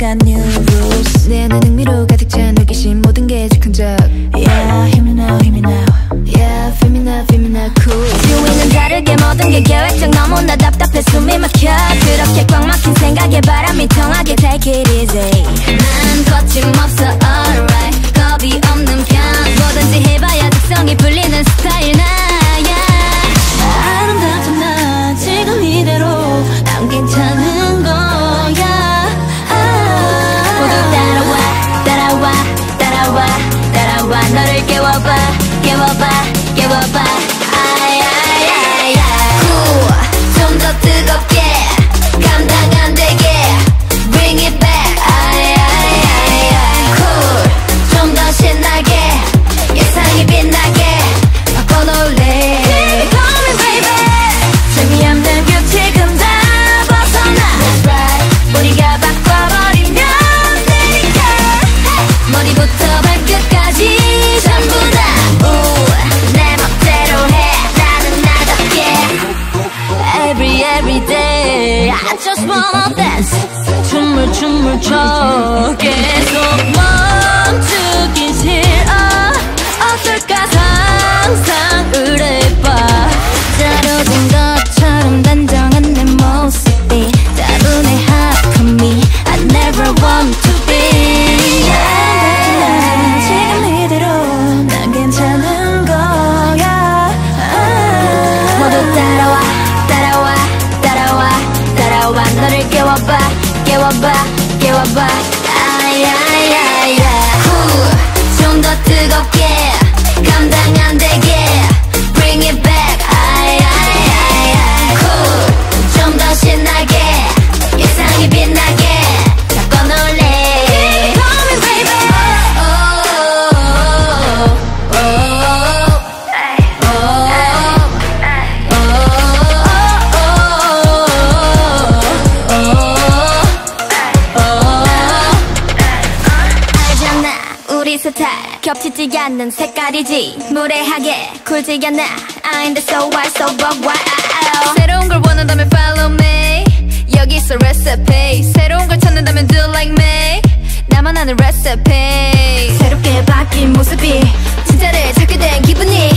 들어간 new rules. 내 눈은 미로 가득 찬 호기심 모든 게 즉흥적. ば every day. I just wanna dance. 춤을 춤을 춰 계속 깨워봐 깨워봐. 아야야야 후 좀 더 뜨겁게. 우리 스타일 겹치지 않는 색깔이지. 무례하게 굴지 않아 I'm the so why so what why uh, oh. 새로운 걸 원한다면 follow me. 여기서 recipe. 새로운 걸 찾는다면 do like me. 나만 아는 recipe. 새롭게 바뀐 모습이 진짜를 찾게 된 기분이.